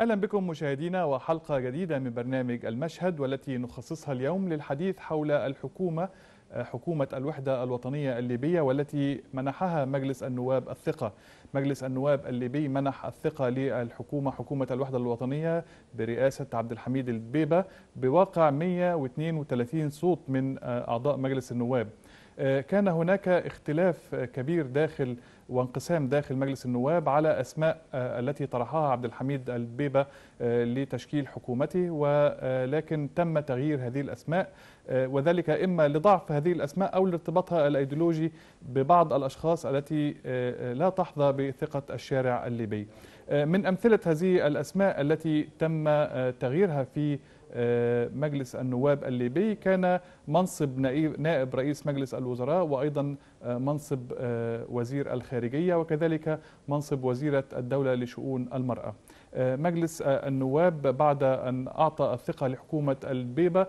أهلا بكم مشاهدينا وحلقة جديدة من برنامج المشهد والتي نخصصها اليوم للحديث حول الحكومة حكومة الوحدة الوطنية الليبية والتي منحها مجلس النواب الثقة. مجلس النواب الليبي منح الثقة للحكومة حكومة الوحدة الوطنية برئاسة عبد الحميد البيبة بواقع 132 صوت من أعضاء مجلس النواب. كان هناك اختلاف كبير داخل وانقسام داخل مجلس النواب على أسماء التي طرحها عبد الحميد البيبة لتشكيل حكومته ولكن تم تغيير هذه الأسماء وذلك إما لضعف هذه الأسماء أو لارتباطها الأيديولوجي ببعض الأشخاص التي لا تحظى بثقة الشارع الليبي. من أمثلة هذه الأسماء التي تم تغييرها في مجلس النواب الليبي كان منصب نائب رئيس مجلس الوزراء وأيضا منصب وزير الخارجية وكذلك منصب وزيرة الدولة لشؤون المرأة. مجلس النواب بعد أن أعطى الثقة لحكومة البيبة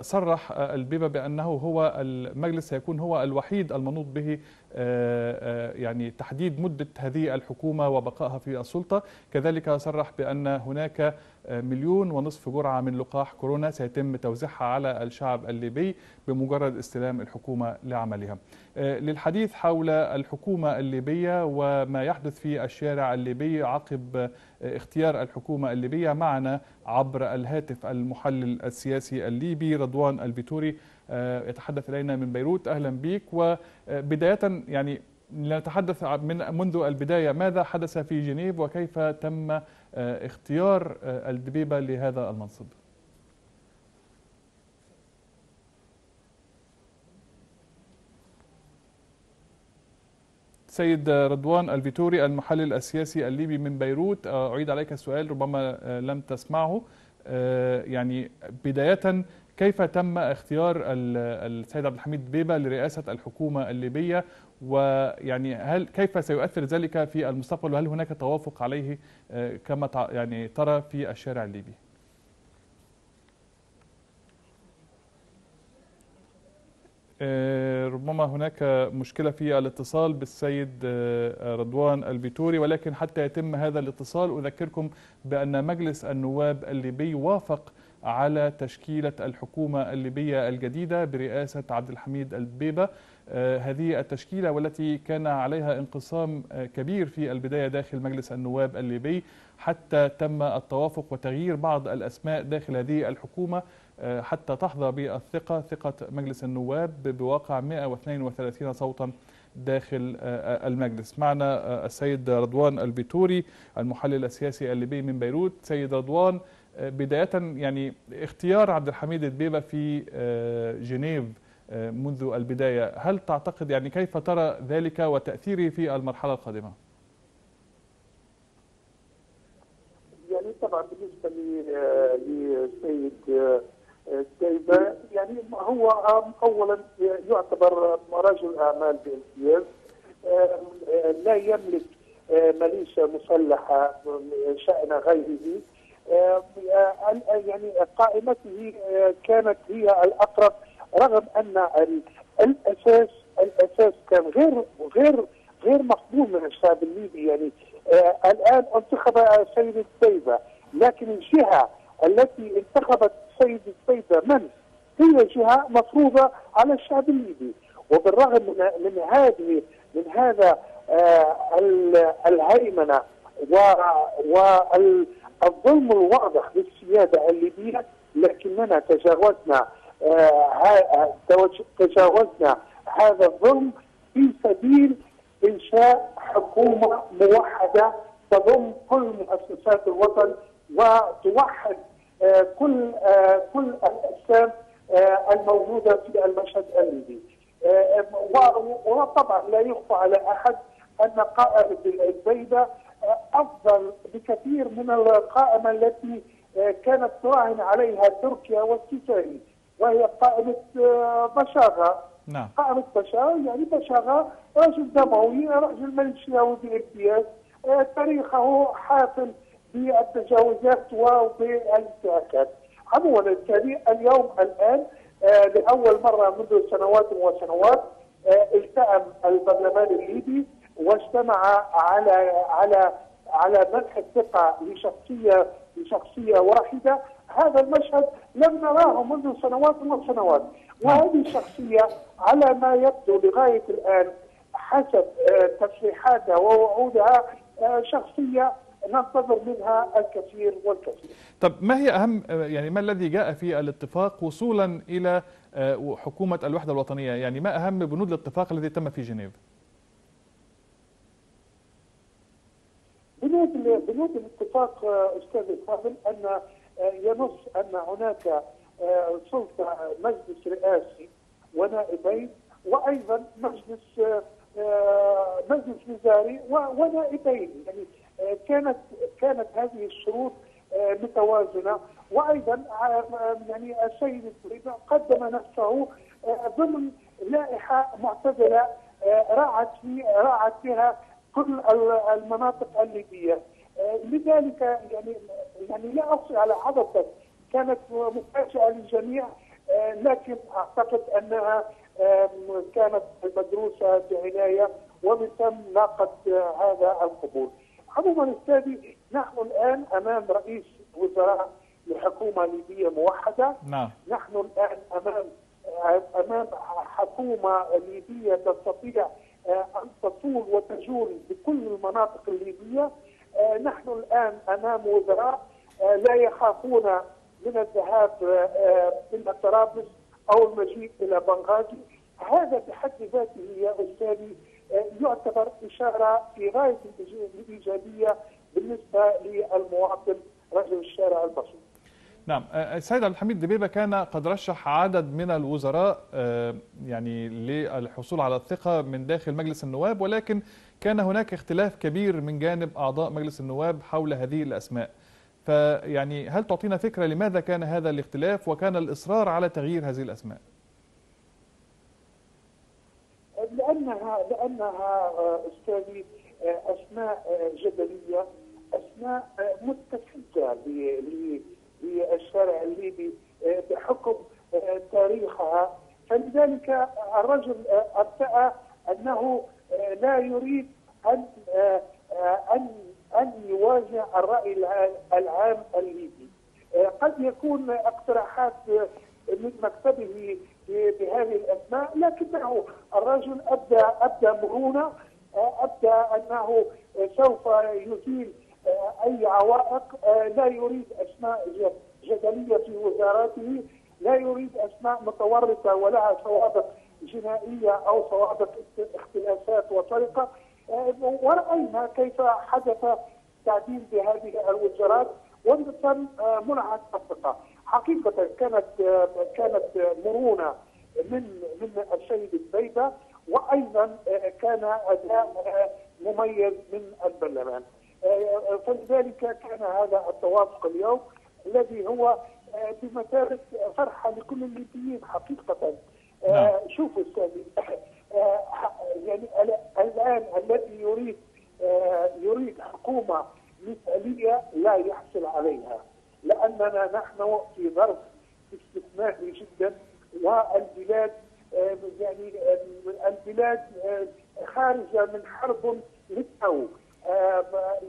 صرح البيبة بأنه هو المجلس سيكون هو الوحيد المنوط به يعني تحديد مدة هذه الحكومة وبقائها في السلطة، كذلك صرح بأن هناك مليون ونصف جرعة من لقاح كورونا سيتم توزيعها على الشعب الليبي بمجرد استلام الحكومة لعملها. للحديث حول الحكومة الليبية وما يحدث في الشارع الليبي عقب اختيار الحكومة الليبية معنا عبر الهاتف المحلل السياسي الليبي رضوان الفيتوري يتحدث إلينا من بيروت. أهلا بك وبداية يعني لنتحدث من منذ البداية ماذا حدث في جنيف؟ وكيف تم اختيار الدبيبة لهذا المنصب؟ سيد رضوان الفيتوري المحلل السياسي الليبي من بيروت أعيد عليك السؤال ربما لم تسمعه. يعني بداية كيف تم اختيار السيد عبد الحميد بيبة لرئاسة الحكومة الليبية؟ ويعني هل كيف سيؤثر ذلك في المستقبل؟ وهل هناك توافق عليه؟ كما يعني ترى في الشارع الليبي؟ ربما هناك مشكلة في الاتصال بالسيد رضوان الفيتوري ولكن حتى يتم هذا الاتصال أذكركم بأن مجلس النواب الليبي وافق على تشكيلة الحكومة الليبية الجديدة برئاسة عبد الحميد البيبة. هذه التشكيلة والتي كان عليها انقسام كبير في البداية داخل مجلس النواب الليبي حتى تم التوافق وتغيير بعض الأسماء داخل هذه الحكومة. حتى تحظى بالثقة ثقة مجلس النواب بواقع 132 صوتا داخل المجلس. معنا السيد رضوان البيتوري المحلل السياسي الليبي من بيروت. سيد رضوان بداية يعني اختيار عبد الحميد البيبة في جنيف منذ البداية. هل تعتقد يعني كيف ترى ذلك وتأثيره في المرحلة القادمة؟ يعني طبعا بالنسبة للسيد الديبة يعني هو اولا يعتبر رجل أعمال بإمتياز لا يملك ميليشيا مسلحة شأن غيره. يعني قائمته كانت هي الأقرب رغم أن الأساس الأساس كان غير غير غير مقبول من الشعب الليبي. يعني الآن انتخب سيد الديبه لكن الجهة التي انتخبت سيد السيدة من؟ هي جهة مفروضة على الشعب الليبي. وبالرغم من من هذه من هذا آه الهيمنة والظلم الواضح للسيادة الليبية لكننا تجاوزنا آه تجاوزنا هذا الظلم في سبيل إنشاء حكومة موحدة تضم كل مؤسسات الوطن وتوحد كل آه كل الأجسام آه الموجودة في المشهد الليبي وطبعا لا يخفى على أحد أن قائمه البيضة أفضل بكثير من القائمة التي كانت تراهن عليها تركيا والكيتاري وهي قائمة بشاغه نعم. قائمة بشاغه يعني بشاغه رجل دموي رجل ميليشياوي بامتياز تاريخه حافل بالتجاوزات وبالانتهاكات. عموما بالتالي اليوم الآن آه لأول مرة منذ سنوات وسنوات آه التأم البرلمان الليبي واجتمع على على على منح الثقة لشخصية لشخصية واحدة. هذا المشهد لم نراه منذ سنوات وسنوات. وهذه الشخصية على ما يبدو لغاية الآن حسب تصريحاتها ووعودها شخصية ننتظر منها الكثير والكثير. طب ما هي أهم يعني ما الذي جاء في الاتفاق وصولا إلى حكومة الوحدة الوطنية؟ يعني ما أهم بنود الاتفاق الذي تم في جنيف؟ بنود بنود الاتفاق أستاذ الفاضل أن ينص أن هناك سلطة مجلس رئاسي ونائبين وأيضا مجلس مجلس وزاري ونائبين يعني كانت كانت هذه الشروط متوازنة. وأيضا يعني السيد الفريد قدم نفسه ضمن لائحة معتدله راعت في راعت فيها كل المناطق الليبية. لذلك يعني يعني لا اقصي على عدد كانت مفاجأة للجميع لكن أعتقد أنها كانت مدروسة بعناية ومن ثم لاقت هذا القبول. عموما استاذي نحن الآن أمام رئيس وزراء لحكومة ليبية موحدة. نعم. نحن الآن أمام أمام حكومة ليبية تستطيع أن تطول وتجول بكل المناطق الليبية. نحن الآن أمام وزراء لا يخافون من الذهاب إلى طرابلس أو المجيء إلى بنغازي. هذا بحد ذاته يا أستاذي يعتبر إشارة في غاية الإيجابية بالنسبة للمواطن رجل الشارع البسيط. نعم السيد عبد الحميد دبيبة كان قد رشح عدد من الوزراء يعني للحصول على الثقة من داخل مجلس النواب ولكن كان هناك اختلاف كبير من جانب أعضاء مجلس النواب حول هذه الأسماء. فيعني هل تعطينا فكرة لماذا كان هذا الاختلاف وكان الإصرار على تغيير هذه الأسماء؟ لانها لأنها أستاذي أسماء جدليه أسماء متفقه للشارع الليبي بحكم تاريخها. فلذلك الرجل ارتأى أنه لا يريد أن أن أن يواجه الرأي العام الليبي. قد يكون اقتراحات من مكتبه بهذه الأسماء لكنه الرجل أبدى أبدى مرونة أبدى أنه سوف يزيل أي عوائق لا يريد أسماء جدلية في وزاراته لا يريد أسماء متورطة ولها سوابق جنائية أو سوابق اختلافات وسرقة. ورأينا كيف حدث تعديل بهذه الوزارات ومن ثم منعت الثقة. حقيقة كانت كانت مرونة من من السيد البيبه وأيضا كان أداء مميز من البرلمان. فلذلك كان هذا التوافق اليوم الذي هو بمثابه فرحة لكل الليبيين حقيقة. نعم. شوفوا أستاذي يعني الآن الذي يريد يريد حكومة مثالية لا يحصل عليها. لأننا نحن في ظرف استثنائي جدا والبلاد يعني البلاد خارجة من حرب للتو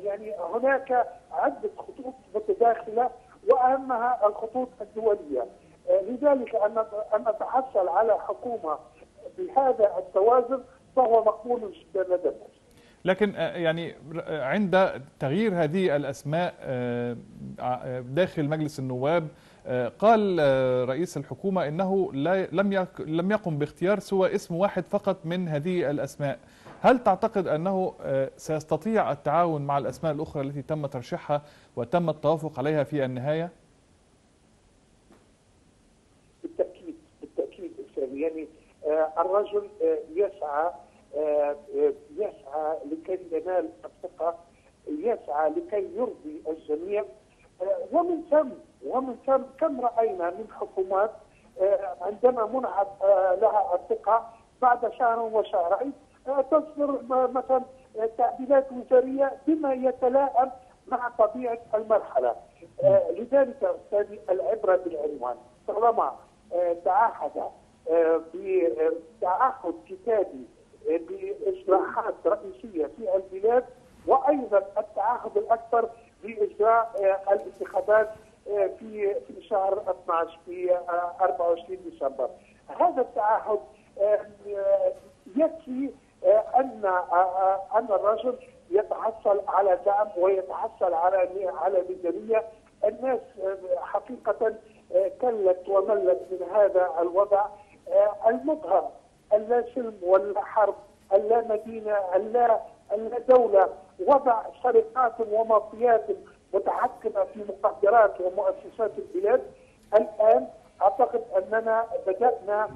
يعني هناك عدة خطوط متداخلة وأهمها الخطوط الدولية. لذلك أن أن نتحصل على حكومة بهذا التوازن فهو مقبول جدا لدى الناس لكن يعني عند تغيير هذه الأسماء داخل مجلس النواب قال رئيس الحكومة إنه لا لم لم يقم باختيار سوى اسم واحد فقط من هذه الأسماء. هل تعتقد أنه سيستطيع التعاون مع الأسماء الأخرى التي تم ترشيحها وتم التوافق عليها في النهاية؟ بالتأكيد بالتأكيد يعني الرجل يسعى يسعى لكي ينال الثقة يسعى لكي يرضي الجميع. ومن ثم ومن ثم كم رأينا من حكومات عندما منحت لها الثقة بعد شهر وشهرين تصدر مثلا تعديلات وزارية بما يتلائم مع طبيعة المرحلة. لذلك أستاذي العبرة بالعنوان. طالما تعهد بتعهد كتابي بإصلاحات رئيسية في البلاد وأيضا التعهد الأكبر بإجراء الانتخابات في في شهر 12 في 24 ديسمبر. هذا التعهد يكفي أن أن الرجل يتحصل على دعم ويتحصل على على ميزانية. الناس حقيقة كلت وملت من هذا الوضع المظهر اللا سلم ولا حرب اللا مدينة اللا اللا دولة وضع سرقات ومافيات متحكمة في مقدرات ومؤسسات البلاد الآن أعتقد أننا بدأنا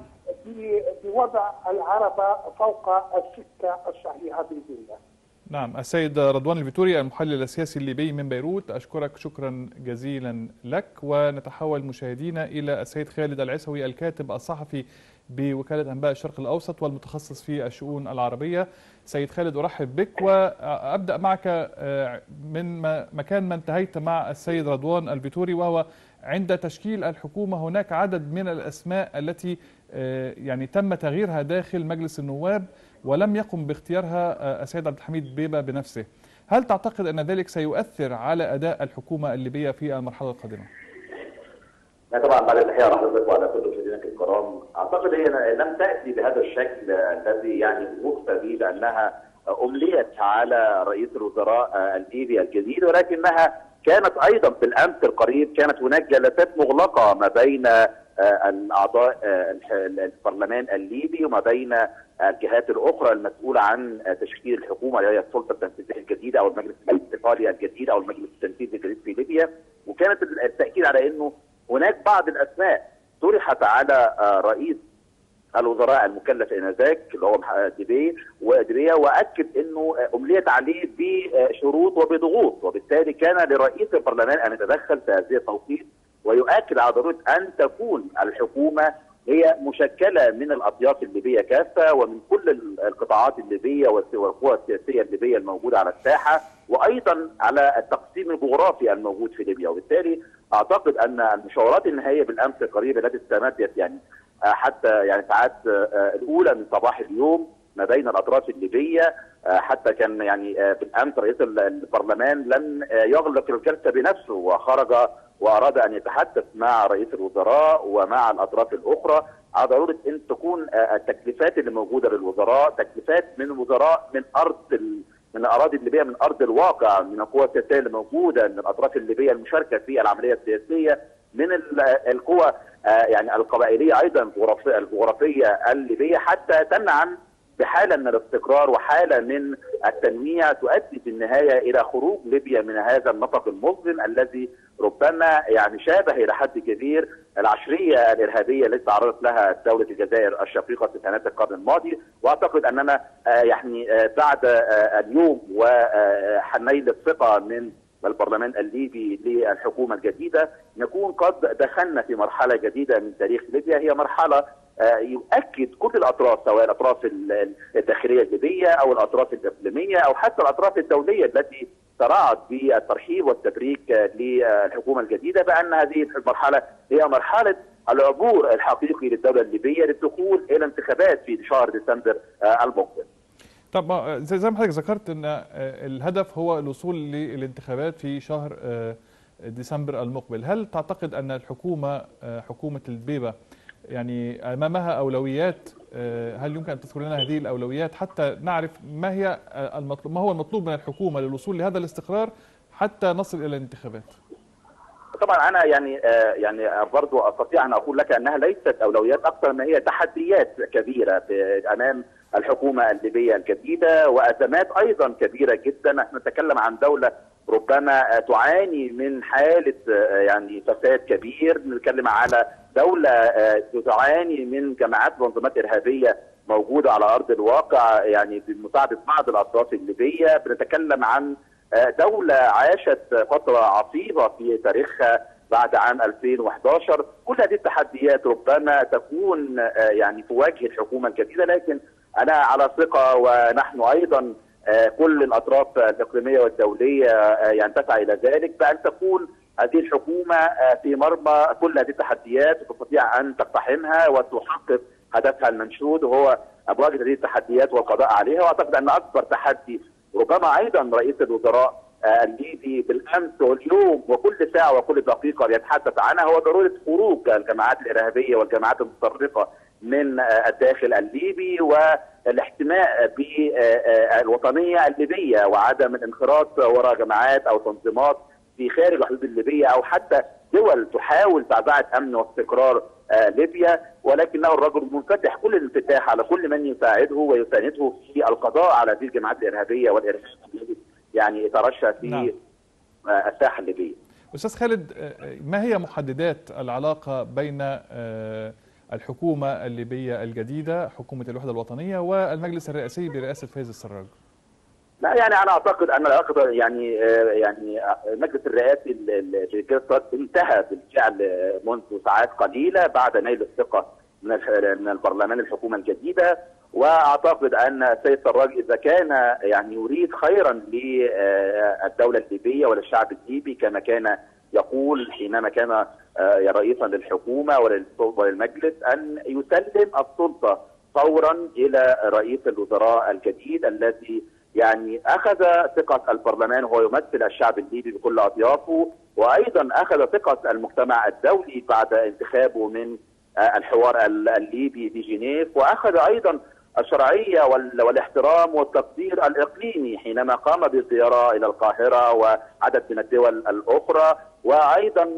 بوضع العربه فوق السكه الصحيحه بإذن الله. نعم السيد رضوان الفيتوري المحلل السياسي الليبي من بيروت أشكرك شكرا جزيلا لك. ونتحول مشاهدينا إلى السيد خالد العسوي الكاتب الصحفي بوكالة أنباء الشرق الأوسط والمتخصص في الشؤون العربية. سيد خالد أرحب بك. وأبدأ معك من مكان ما انتهيت مع السيد رضوان الفيتوري وهو عند تشكيل الحكومة. هناك عدد من الأسماء التي يعني تم تغييرها داخل مجلس النواب. ولم يقم باختيارها السيد عبد الحميد بيبة بنفسه هل تعتقد أن ذلك سيؤثر على أداء الحكومة الليبية في المرحلة القادمة؟ لا طبعا بعد التحيه على حضرتك وعلى كل مشاهدينا الكرام أعتقد هي لم تأتي بهذا الشكل الذي يعني وصف به بأنها أمليت على رئيس الوزراء الليبي الجديد ولكنها كانت أيضا في الأمس القريب كانت هناك جلسات مغلقة ما بين الأعضاء البرلمان الليبي وما بين الجهات الأخرى المسؤولة عن تشكيل الحكومة اللي هي السلطة التنفيذية الجديدة أو المجلس الاستقلالي الجديد أو المجلس التنفيذي الجديد في ليبيا. وكانت التأكيد على إنه هناك بعض الأسماء طرحت على رئيس الوزراء المكلف آنذاك اللي هو ديبي وديبيا وأكد إنه امليت عليه بشروط وبضغوط. وبالتالي كان لرئيس البرلمان أن يتدخل في هذه التوقيت ويؤكد على ضرورة أن تكون الحكومة هي مشكلة من الأطياف الليبية كافة ومن كل القطاعات الليبية والقوى السياسية الليبية الموجودة على الساحة وأيضا على التقسيم الجغرافي الموجود في ليبيا. وبالتالي أعتقد أن المشاورات النهائية بالأمس القريبة التي استمدت يعني حتى يعني ساعات الأولى من صباح اليوم ما بين الأطراف الليبية حتى كان يعني بالأمس رئيس البرلمان لم يغلق الجلسه بنفسه وخرج وأراد أن يتحدث مع رئيس الوزراء ومع الأطراف الأخرى. على ضرورة إن تكون التكليفات اللي موجودة للوزراء تكليفات من وزراء من أرض من الاراضي الليبيه من أرض الواقع من القوى السياسية اللي موجودة من الأطراف الليبية المشاركة في العملية السياسية من القوى يعني القبائلية أيضا الجغرافيه الليبية حتى تنعم بحالة من الاستقرار وحالة من التنويع تؤدي في النهاية إلى خروج ليبيا من هذا النطق المظلم الذي ربما يعني شابه إلى حد كبير العشرية الإرهابية التي تعرضت لها دولة الجزائر الشقيقه في تسعينات القرن الماضي. وأعتقد أننا يعني بعد اليوم وحنيل الثقة من البرلمان الليبي للحكومة الجديدة نكون قد دخلنا في مرحلة جديدة من تاريخ ليبيا. هي مرحلة يؤكد كل الأطراف سواء الأطراف الداخلية الليبية أو الأطراف الإقليمية أو حتى الأطراف الدولية التي سرعت بالترحيب والتبريك للحكومة الجديدة بأن هذه المرحلة هي مرحلة العبور الحقيقي للدولة الليبية للدخول إلى انتخابات في شهر ديسمبر المقبل. طب زي ما حضرتك ذكرت إن الهدف هو الوصول للانتخابات في شهر ديسمبر المقبل، هل تعتقد أن الحكومة حكومة البيبة يعني أمامها أولويات هل يمكن أن تذكر لنا هذه الأولويات؟ حتى نعرف ما هي المطلوب ما هو المطلوب من الحكومة للوصول لهذا الاستقرار حتى نصل إلى الانتخابات؟ طبعا أنا يعني يعني برضو أستطيع أن أقول لك أنها ليست أولويات أكثر ما هي تحديات كبيرة أمام الحكومة الليبية الجديدة وأزمات أيضا كبيرة جدا. نحن نتكلم عن دولة ربما تعاني من حالة يعني فساد كبير. نتكلم على دولة تعاني من جماعات وانظمات إرهابية موجودة على أرض الواقع يعني بمساعدة بعض الأطراف الليبية. بنتكلم عن دولة عاشت فترة عصيبة في تاريخها بعد عام 2011 كل هذه التحديات ربما تكون يعني تواجه الحكومة الجديدة لكن أنا على ثقة ونحن أيضا كل الأطراف الإقليمية والدولية يعني تسعى إلى ذلك بأن تكون هذه الحكومة في مرمى كل هذه التحديات وتستطيع أن تقتحمها وتحقق هدفها المنشود وهو مواجهه هذه التحديات والقضاء عليها. وأعتقد أن أكبر تحدي ربما أيضا رئيس الوزراء الليبي بالأمس واليوم وكل ساعة وكل دقيقة بيتحدث عنها هو ضرورة خروج الجماعات الإرهابية والجماعات المتطرفة من الداخل الليبي والاحتماء بالوطنيه الليبية وعدم الانخراط وراء جماعات أو تنظيمات في خارج الحدود الليبية أو حتى دول تحاول تعزعه أمن واستقرار ليبيا ولكنه الرجل منفتح كل الانفتاح على كل من يساعده ويسانده في القضاء على هذه الجماعات الإرهابية والإرهاب يعني ترشح في نعم. الساحة الليبية. أستاذ خالد ما هي محددات العلاقة بين الحكومة الليبية الجديدة حكومة الوحدة الوطنية والمجلس الرئاسي برئاسة فايز السراج؟ لا يعني أنا أعتقد أن العقد يعني يعني المجلس الرئاسي انتهى بالفعل منذ ساعات قليلة بعد نيل الثقة من من البرلمان الحكومة الجديدة. وأعتقد أن السيد سراج إذا كان يعني يريد خيرا للدولة الليبية وللشعب الليبي كما كان يقول حينما كان رئيسا للحكومة وللمجلس أن يسلم السلطة فورا إلى رئيس الوزراء الجديد الذي يعني أخذ ثقة البرلمان وهو يمثل الشعب الليبي بكل اطيافه وأيضا أخذ ثقة المجتمع الدولي بعد انتخابه من الحوار الليبي في جنيف وأخذ أيضا الشرعية والاحترام والتقدير الإقليمي حينما قام بزياره إلى القاهرة وعدد من الدول الأخرى وأيضا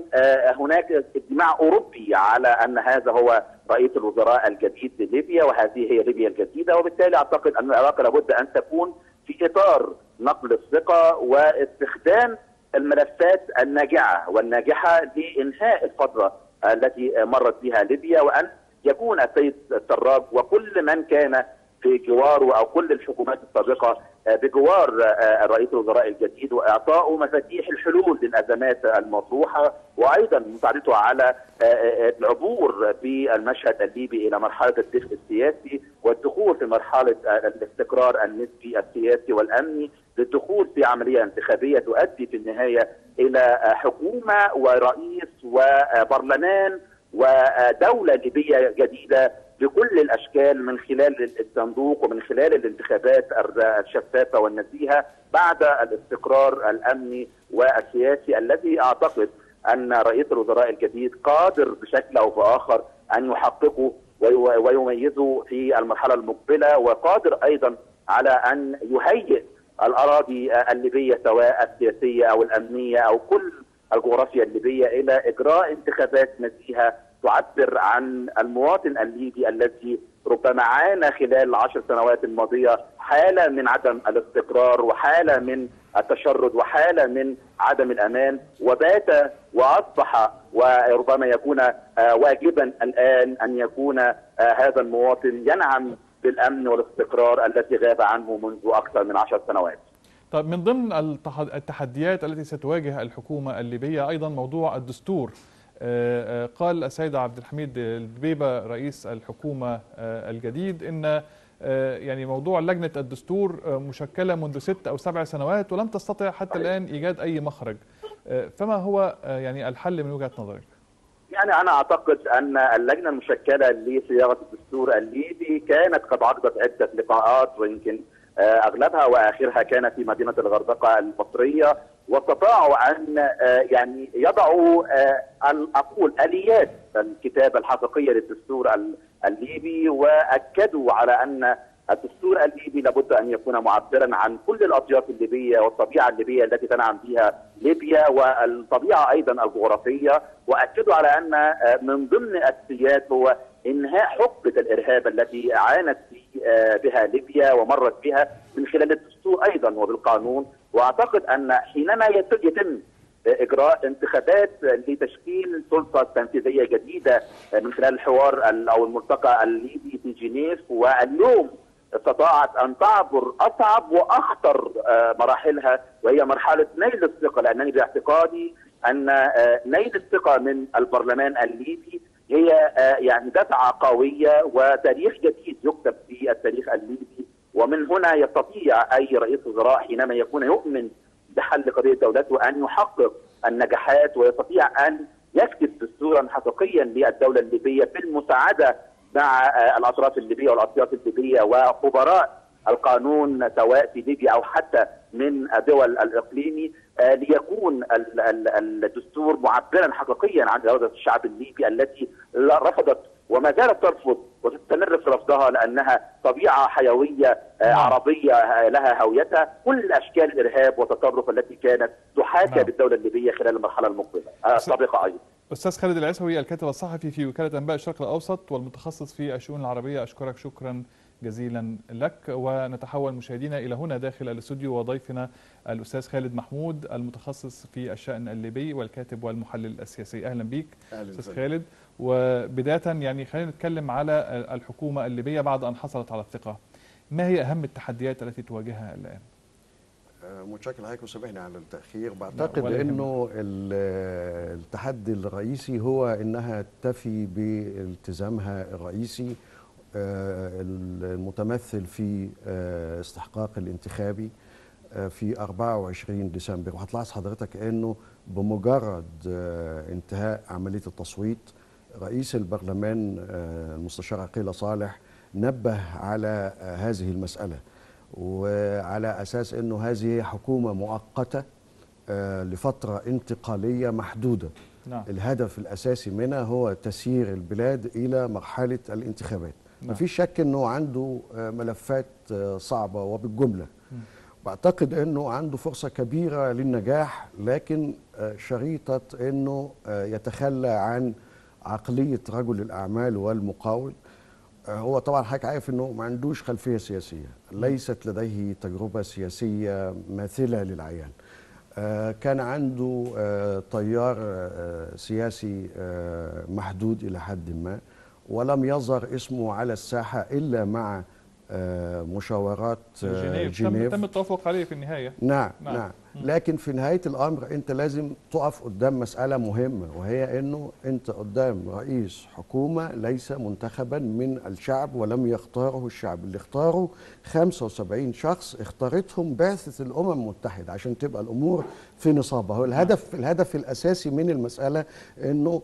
هناك اجتماع أوروبي على أن هذا هو رئيس الوزراء الجديد لليبيا وهذه هي ليبيا الجديدة وبالتالي أعتقد أن العلاقه لابد أن تكون في إطار نقل الثقة واستخدام الملفات الناجعة والناجحة لإنهاء الفترة التي مرت بها ليبيا وأن يكون السيد السراج وكل من كان في جواره أو كل الحكومات السابقة بجوار رئيس الوزراء الجديد واعطائه مفاتيح الحلول للأزمات المطروحة وأيضا مساعدته على العبور بالمشهد الليبي إلى مرحلة الدفء السياسي والدخول في مرحلة الاستقرار النسبي السياسي والأمني للدخول في عملية انتخابية تؤدي في النهاية إلى حكومة ورئيس وبرلمان ودولة ليبية جديدة بكل الأشكال من خلال الصندوق ومن خلال الانتخابات الشفافة والنزيهة بعد الاستقرار الأمني والسياسي الذي أعتقد أن رئيس الوزراء الجديد قادر بشكل أو بآخر أن يحققه ويميزه في المرحلة المقبلة وقادر أيضا على أن يهيئ الأراضي الليبية سواء السياسية أو الأمنية أو كل الجغرافيا الليبية إلى إجراء انتخابات نزيهة تعبر عن المواطن الليبي الذي ربما عانى خلال العشر سنوات الماضية حالة من عدم الاستقرار وحالة من التشرد وحالة من عدم الأمان وبات وأصبح وربما يكون واجبا الآن أن يكون هذا المواطن ينعم بالأمن والاستقرار الذي غاب عنه منذ أكثر من عشر سنوات. طيب من ضمن التحديات التي ستواجه الحكومة الليبية أيضا موضوع الدستور. قال السيد عبد الحميد الدبيبه رئيس الحكومة الجديد إن يعني موضوع لجنة الدستور مشكلة منذ ست أو سبع سنوات ولم تستطع حتى الآن إيجاد أي مخرج. فما هو يعني الحل من وجهة نظرك؟ يعني أنا أعتقد أن اللجنة المشكلة لصياغه الدستور الليبي كانت قد عقدت عدة لقاءات ويمكن أغلبها وآخرها كان في مدينة الغردقة المصريه واستطاعوا أن يعني يضعوا أقول آليات الكتابة الحقيقية للدستور الليبي وأكدوا على أن الدستور الليبي لابد أن يكون معبرا عن كل الأطياف الليبية والطبيعة الليبية التي تنعم بها ليبيا والطبيعة أيضا الجغرافية وأكدوا على أن من ضمن الاساسيات هو إنهاء حقبة الإرهاب التي عانت بها ليبيا ومرت بها من خلال الدستور أيضا وبالقانون. وأعتقد أن حينما يتم إجراء انتخابات لتشكيل سلطة تنفيذية جديدة من خلال الحوار أو الملتقى الليبي في جنيف واليوم استطاعت أن تعبر أصعب وأخطر مراحلها وهي مرحلة نيل الثقة لأنني باعتقادي أن نيل الثقة من البرلمان الليبي هي يعني دفعة قوية وتاريخ جديد يكتب في التاريخ الليبي. ومن هنا يستطيع أي رئيس وزراء حينما يكون يؤمن بحل قضية دولته أن يحقق النجاحات ويستطيع أن يكتب دستورا حقيقيا للدولة الليبية بالمساعده مع الأطراف الليبية والأطياف الليبية وخبراء القانون سواء في ليبيا أو حتى من دول الاقليمي آه، ليكون ال- ال- الدستور معبرا حقيقيا عن إرادة الشعب الليبي التي رفضت وما زالت ترفض وتستمر في رفضها لأنها طبيعة حيوية آه، نعم. عربية آه، لها هويتها كل أشكال الإرهاب والتطرف التي كانت تحاكى نعم. بالدولة الليبية خلال المرحلة المقبلة آه، السابقه أيضا أستاذ خالد العيسوي الكاتب الصحفي في وكالة أنباء الشرق الأوسط والمتخصص في الشؤون العربية أشكرك شكرا جزيلا لك ونتحول مشاهدينا إلى هنا داخل الاستوديو وضيفنا الأستاذ خالد محمود المتخصص في الشأن الليبي والكاتب والمحلل السياسي أهلا بك وسهلا. خالد وبداية يعني خلينا نتكلم على الحكومة الليبية بعد أن حصلت على الثقة ما هي أهم التحديات التي تواجهها الآن؟ آه، متشكر لحضرتك وسامحني على التأخير بعتقد ولا يهمك. إنه ال- التحدي الرئيسي هو إنها تفي بالتزامها الرئيسي آه، المتمثل في آه، استحقاق الانتخابي في 24 ديسمبر وهتلاحظ حضرتك إنه بمجرد انتهاء عملية التصويت رئيس البرلمان آه، المستشار عقيله صالح نبه على آه، هذه المسألة وعلى أساس انه هذه حكومة مؤقتة آه، لفترة انتقالية محدودة. نعم. الهدف الأساسي منها هو تسيير البلاد إلى مرحلة الانتخابات. نعم. مفيش شك إنه عنده ملفات صعبة وبالجملة. بعتقد إنه عنده فرصة كبيرة للنجاح لكن شريطة إنه آه، يتخلى عن عقلية رجل الأعمال والمقاول آه، هو طبعا حضرتك عارف إنه ما عندوش خلفية سياسية ليست لديه تجربة سياسية ماثلة للعيان. آه، كان عنده تيار آه، سياسي محدود إلى حد ما ولم يظهر اسمه على الساحة إلا مع مشاورات آه، جنيف. تم, التوافق عليه في النهاية. نعم نعم. نعم. لكن في نهاية الأمر أنت لازم تقف قدام مسألة مهمة وهي إنه أنت قدام رئيس حكومة ليس منتخبا من الشعب ولم يختاره الشعب. اللي اختاره 75 شخص اختارتهم بعثة الأمم المتحدة عشان تبقى الأمور في نصابها. الهدف الهدف الأساسي من المسألة إنه آه، آه،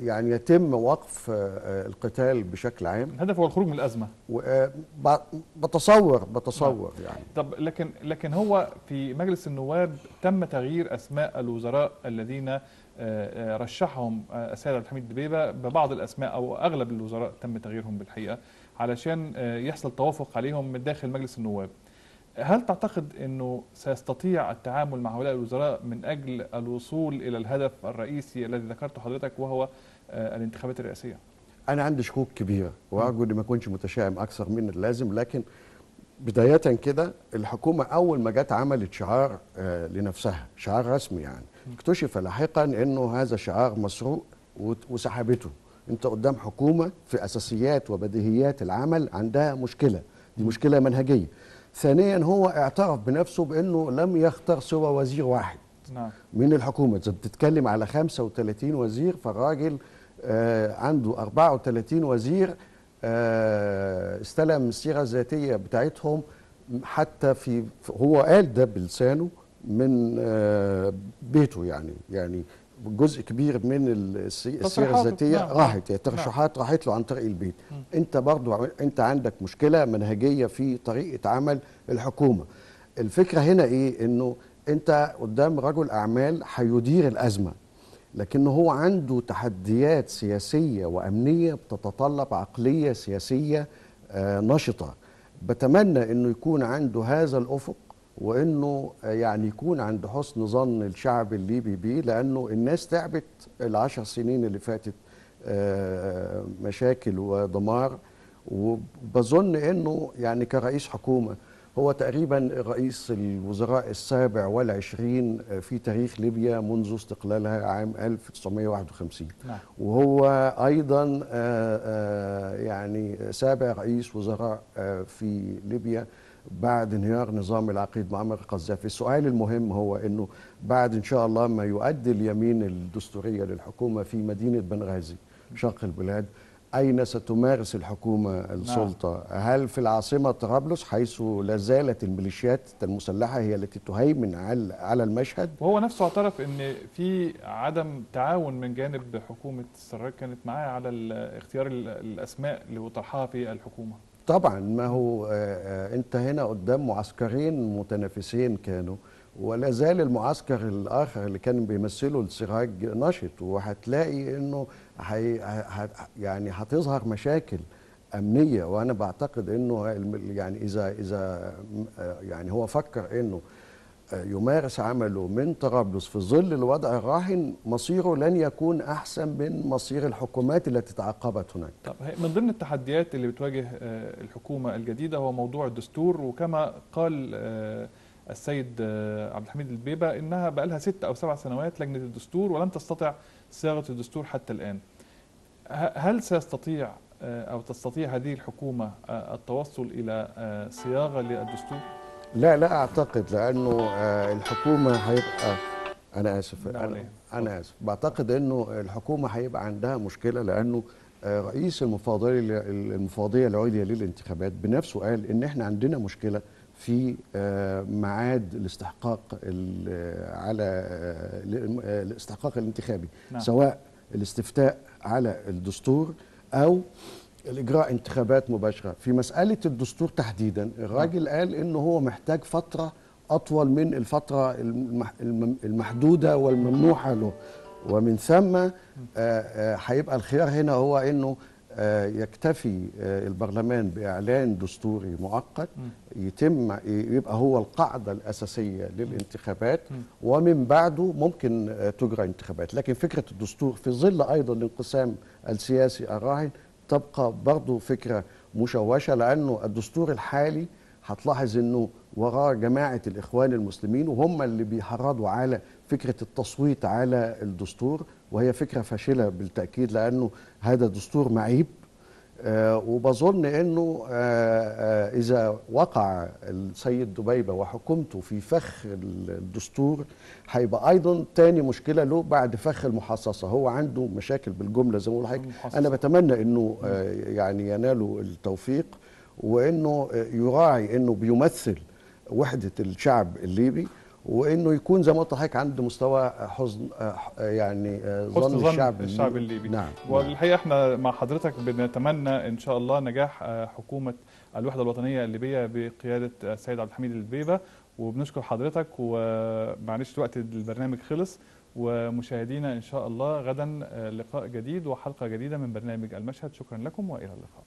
يعني يتم وقف آه، آه، القتال بشكل عام. الهدف هو الخروج من الأزمة. وبتصور بتصور يعني. طب لكن لكن هو في مجلس النواب تم تغيير أسماء الوزراء الذين آه، آه، رشحهم آه، السيد عبد الحميد دبيبة ببعض الأسماء أو أغلب الوزراء تم تغييرهم بالحقيقة علشان آه، يحصل توافق عليهم من داخل مجلس النواب. هل تعتقد إنه سيستطيع التعامل مع هؤلاء الوزراء من أجل الوصول إلى الهدف الرئيسي الذي ذكرته حضرتك وهو آه، الانتخابات الرئاسية؟ أنا عندي شكوك كبيرة وارجو إني ما اكونش متشائم أكثر من اللازم لكن بداية كده الحكومة أول ما جت عملت شعار آه، لنفسها شعار رسمي يعني اكتشف لاحقا إنه هذا شعار مسروق وسحبته. أنت قدام حكومة في أساسيات وبديهيات العمل عندها مشكلة دي مشكلة منهجية. ثانيا هو اعترف بنفسه بأنه لم يختار سوى وزير واحد. نعم. من الحكومة. إذا بتتكلم على 35 وزير فالراجل آه عنده 34 وزير آه استلم السيرة الذاتية بتاعتهم حتى في هو قال ده بلسانه من آه بيته يعني يعني جزء كبير من السي- السيرة تصريحاته، الذاتية نعم. راحت الترشحات راحت له عن طريق البيت. انت برضو انت عندك مشكلة منهجية في طريقة عمل الحكومة. الفكرة هنا إيه؟ انه انت قدام رجل أعمال هيدير الأزمة لكن هو عنده تحديات سياسية وأمنية بتتطلب عقلية سياسية آه، نشطة. بتمنى انه يكون عنده هذا الأفق وإنه آه، يعني يكون عند حسن ظن الشعب الليبي بيه لأنه الناس تعبت العشر سنين اللي فاتت آه، مشاكل ودمار وبظن إنه يعني كرئيس حكومة هو تقريبا رئيس الوزراء السابع والعشرين في تاريخ ليبيا منذ استقلالها عام 1951 نعم. وهو أيضا آه، آه، يعني سابع رئيس وزراء آه، في ليبيا بعد انهيار نظام العقيد معمر القذافي السؤال المهم هو إنه بعد إن شاء الله ما يؤدي اليمين الدستورية للحكومة في مدينة بنغازي شرق البلاد أين ستمارس الحكومة السلطة؟ هل في العاصمة طرابلس حيث لا زالت الميليشيات المسلحة هي التي تهيمن على المشهد؟ وهو نفسه اعترف إن في عدم تعاون من جانب حكومة السراج كانت معاه على اختيار ال- الأسماء اللي طرحها في الحكومة. طبعا ما هو آه، آه، انت هنا قدام معسكرين متنافسين كانوا ولا زال المعسكر الآخر اللي كان بيمثله السراج نشط وهتلاقي إنه حي يعني هتظهر مشاكل أمنية وأنا بعتقد إنه يعني إذا إذا آه، يعني هو فكر إنه يمارس عمله من طرابلس في ظل الوضع الراهن مصيره لن يكون أحسن من مصير الحكومات التي تعاقبت هناك طب من ضمن التحديات اللي بتواجه آه، الحكومة الجديدة هو موضوع الدستور وكما قال آه، السيد آه، عبد الحميد البيبة إنها بقى لها ست أو سبع سنوات لجنة الدستور ولم تستطع صياغة الدستور حتى الآن هل سيستطيع أو تستطيع هذه الحكومة التوصل إلى صياغة للدستور؟ لا لا أعتقد لأنه آه، الحكومة هيبقى أنا آسف أنا. أنا آسف بعتقد إنه الحكومة هيبقى عندها مشكلة لأنه آه، رئيس المفوضيه المفوضيه العليا للانتخابات بنفسه قال إن إحنا عندنا مشكلة في آه، ميعاد الاستحقاق ال- على ال- الاستحقاق الانتخابي نعم. سواء الاستفتاء على الدستور أو الإجراء انتخابات مباشرة. في مسألة الدستور تحديدا الراجل قال انه هو محتاج فترة أطول من الفترة المح- الم- المحدودة والممنوحة له. ومن ثم آه، آه، هيبقى الخيار هنا هو إنه آه، يكتفي البرلمان بإعلان دستوري مؤقت يتم يبقى هو القاعدة الأساسية للانتخابات. ومن بعده ممكن تجرى انتخابات. لكن فكرة الدستور في ظل أيضا الانقسام السياسي الراهن تبقى برضه فكرة مشوشة لأنه الدستور الحالي هتلاحظ إنه وراه جماعة الإخوان المسلمين وهم اللي بيحرضوا على فكرة التصويت على الدستور وهي فكرة فاشلة بالتأكيد لأنه هذا دستور معيب. وبظن إنه آه آه إذا وقع السيد دبيبة وحكومته في فخ الدستور هيبقى أيضا تاني مشكلة له بعد فخ المحاصصة. هو عنده مشاكل بالجملة زي ما بقول لحضرتك. أنا بتمنى إنه آه يعني ينالوا التوفيق وإنه آه، يراعي إنه بيمثل وحدة الشعب الليبي. وإنه يكون زي ما قلت لحضرتك عند مستوى حزن آه، يعني آه، ظن الشعب الشعب الليبي. نعم نعم. والحقيقة إحنا مع حضرتك بنتمنى إن شاء الله نجاح آه، حكومة الوحدة الوطنية الليبية بقيادة السيد عبد الحميد البيبة. وبنشكر حضرتك ومعلش وقت البرنامج خلص. ومشاهدينا إن شاء الله غدا آه، لقاء جديد وحلقة جديدة من برنامج المشهد. شكرا لكم وإلى اللقاء.